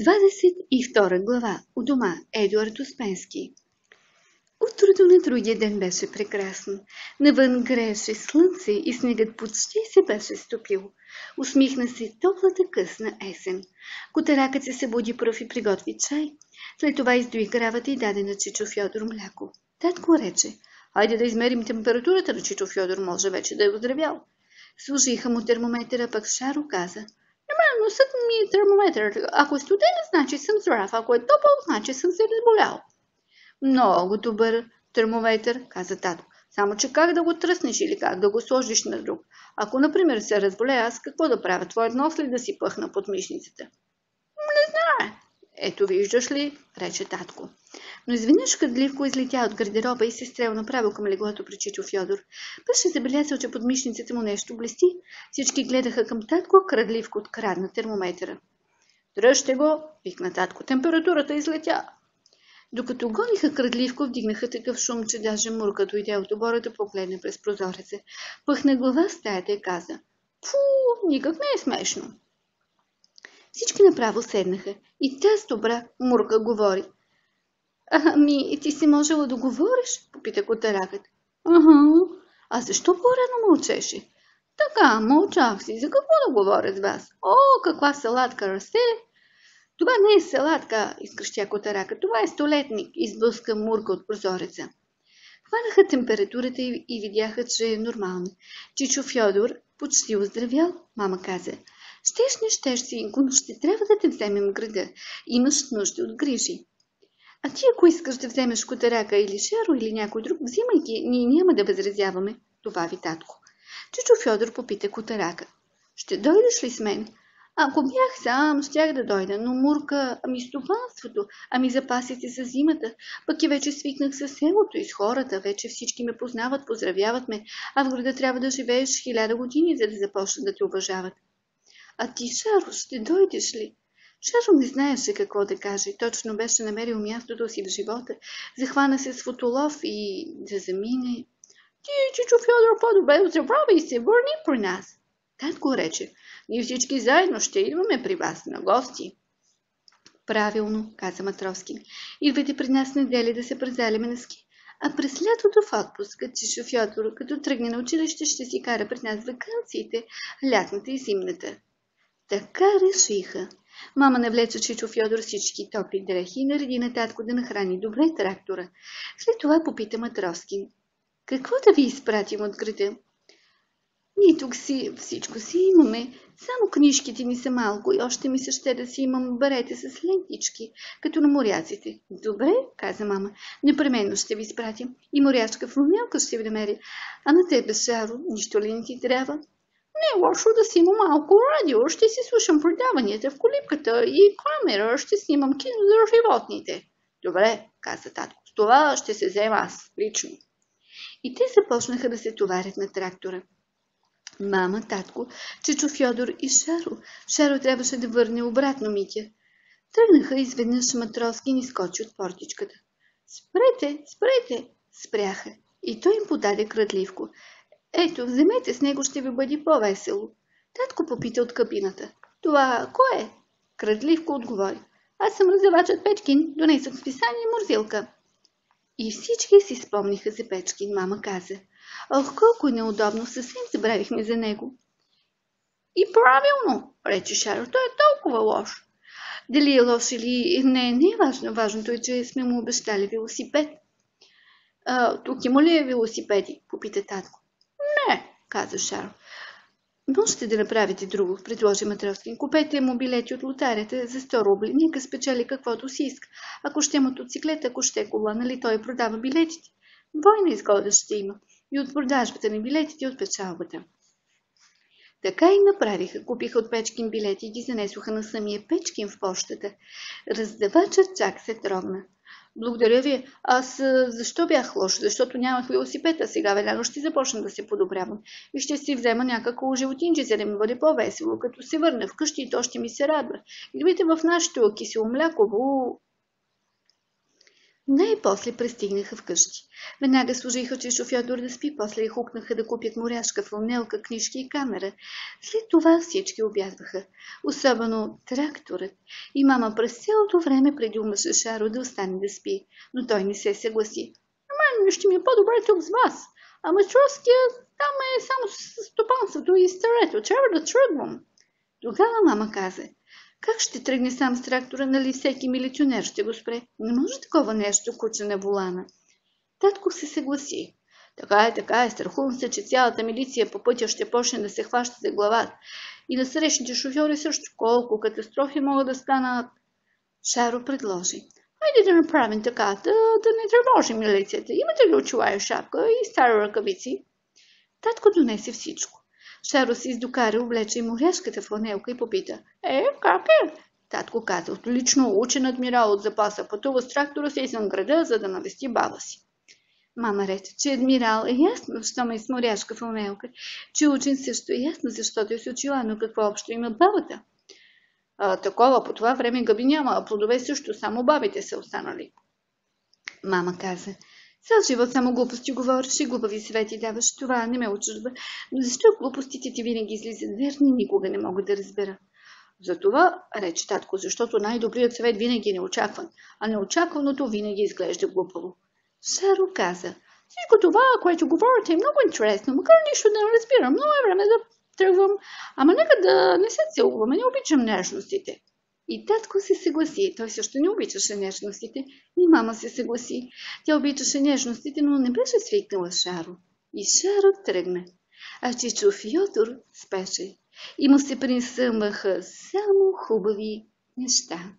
22 глава У дома Едуард Успенски Утрото на другия ден беше прекрасно. Навън грееше слънце и снегът почти се беше стопил. Усмихна се топлата късна есен. Котаракът се събуди пръв и приготви чай. След това издои кравата и даде на Чичо Фьодор мляко. Татко рече, хайде да измерим температурата на Чичо Фьодор, може вече да е оздравял. Служиха му термометъра, пък Шаро каза, но носът ми е термометър. Ако е студен, значи съм здрав. Ако е топъл, значи съм се разболял. Много добър термометър, каза тато. Само, че как да го тръснеш или как да го сложиш на друг? Ако, например, се разболея, аз какво да правя? Твоят нос ли да си пъхна под мишницата? Ето виждаш ли, рече татко. Но изведнъж Кадливко излетя от гардероба и се стрел направо към леглото при Чичо Фьодор. Беше забелязал, че под мишницата му нещо блести. Всички гледаха към татко, Крадливко открадна термометъра. Дръжте го, викна татко. Температурата излетя. Докато гониха Крадливко, вдигнаха такъв шум, че даже Мурка дойде от обора да погледне през прозореца. Пъхна глава стаята и каза. Фу, никак не е смешно. Всички направо седнаха. И тази добра Мурка говори. Ами, ти си можела да говориш? Попита котаракът. Ага. А защо по-рано мълчеше? Така, мълчах си. За какво да говоря с вас? О, каква салатка расте! Това не е салатка, изкръщя котарака. Това е столетник, изблъска Мурка от прозореца. Хванаха температурата и, и видяха, че е нормална. Чичо Фьодор почти оздравял, мама каза. Щеш, не щеш, синко, но ще трябва да те вземем в града. Имаш нужда от грижи. А ти ако искаш да вземеш котарака или Шаро или някой друг, взимай ги, ние няма да възразяваме, добави татко. Чичо Фьодор попита котарака. Ще дойдеш ли с мен? Ако бях сам, щях да дойда, но Мурка, ами стопанството, ами запасите за зимата, пък и вече свикнах с селото и с хората, вече всички ме познават, поздравяват ме, а в града трябва да живееш хиляда години, за да започнат да те уважават. А ти, Шаро, ще дойдеш ли? Шаро не знаеше какво да каже. Точно беше намерил мястото си в живота. Захвана се с фотолов и да замине. Ти, Чичо Фьодор, по-добре забрави и се върни при нас. Татко рече, ние всички заедно ще идваме при вас на гости. Правилно, каза Матроски. Идвайте при нас неделя да се презаляме на ски. А през лятото в отпуска, че Фьодор, като тръгне на училище, ще си кара пред нас вакансиите, лятната и зимната. Така решиха. Мама навлече Чичо Фьодор всички топли дрехи и нареди на татко да нахрани добре трактора. След това попита Матроскин. Какво да ви изпратим от града? Ние тук си всичко си имаме. Само книжките ми са малко и още ми се ще да си имам барете с лентички, като на моряците. Добре, каза мама. Непременно ще ви изпратим. И морячка в Румелка ще ви намери. А на тебе, Шаро, нищо ли не ти трябва? Не е лошо да си има малко радио. Ще си слушам предаванията в колипката и камера. Ще снимам кино за животните. Добре, каза татко. С това ще се взема аз лично. И те започнаха да се товарят на трактора. Мама, татко, Чичо Фьодор и Шаро. Шаро трябваше да върне обратно Митя. Тръгнаха изведнъж Матроски и скочи от портичката. Спрете, спрете, спряха. И той им подаде крадливко. Ето, вземете с него, ще ви бъде по-весело. Татко попита от кабината. Това кое е? Крадливко отговори. Аз съм раздавачът Печкин, донесах списание Мурзилка. И всички си спомниха за Печкин, мама каза. Ох, колко е неудобно, съвсем забравихме за него. И правилно, рече Шаро, той е толкова лош. Дали е лош или не, не е важно. Важното е, че сме му обещали велосипед. А, тук има ли велосипеди? Попита татко. Каза Шаро. Можете да направите друго, предложи Матроскин. Купете му билети от лотарията за 100 рубли. Нека спечели каквото си иска. Ако ще мотоциклет, ако ще кола, нали той продава билетите. Война изгода ще има и от продажбата на билетите от печалбата. Така и направиха. Купиха от Печкин билети и ги занесоха на самия Печкин в почтата. Раздавачът чак се трогна. Благодаря ви. Аз защо бях лош? Защото нямах велосипед, а сега веднага ще започна да се подобрявам. И ще си взема някакво животинче, за да ми бъде по-весело. Като се върна вкъщи то ще ми се радва. Идвайте в нашето кисело мляко. Най-после пристигнаха вкъщи. Веднага служиха, че шофьор да спи, после я хукнаха да купят моряшка, фълнелка, книжки и камера. След това всички обядваха, особено тракторът. И мама през цялото време предумаше Шаро да остане да спи, но той не се съгласи. Ама ще ми е по-добре тук с вас. А матросския там е само стопанството и старето. Трябва да тръгвам. Тогава мама каза, как ще тръгне сам с трактора, нали всеки милиционер ще го спре? Не може такова нещо, куче на волана. Татко се съгласи. Така е, така е, страхувам се, че цялата милиция по пътя ще почне да се хваща за главата. И на срещните шофьори също колко катастрофи могат да станат. Шаро предложи. Хайде да направим така, да, да не тревожим милицията. Имате ли очила и шапка и стари ръкавици? Татко донесе всичко. Шаро си издокара, облече и моряшката фланелка и попита. Е, как е? Татко каза, лично учен адмирал от запаса пътува с трактора си извън града, за да навести баба си. Мама рече, че адмирал е ясно, що ме с моряшка фланелка, че учен също е ясно, защото е с очила, но какво общо има бабата? А, такова по това време гъби няма, а плодове също, само бабите са останали. Мама каза, Цял живот само глупости и глупави съвети даваш. Това не ме очудва. Но защо глупостите ти винаги излизат верни, никога не мога да разбера. Затова, рече татко, защото най-добрият съвет винаги е неочакван, а неочакваното винаги изглежда глупаво. Шаро каза, всичко това, което говорите, е много интересно, макар нищо не разбирам, но е време да тръгвам. Ама нека да не се целуваме, не обичам нежностите. И татко се съгласи. Той също не обичаше нежностите. И мама се съгласи. Тя обичаше нежностите, но не беше свикнала Шаро. И Шаро тръгна. А Чичо Фьодор спеше. И му се присъмваха само хубави неща.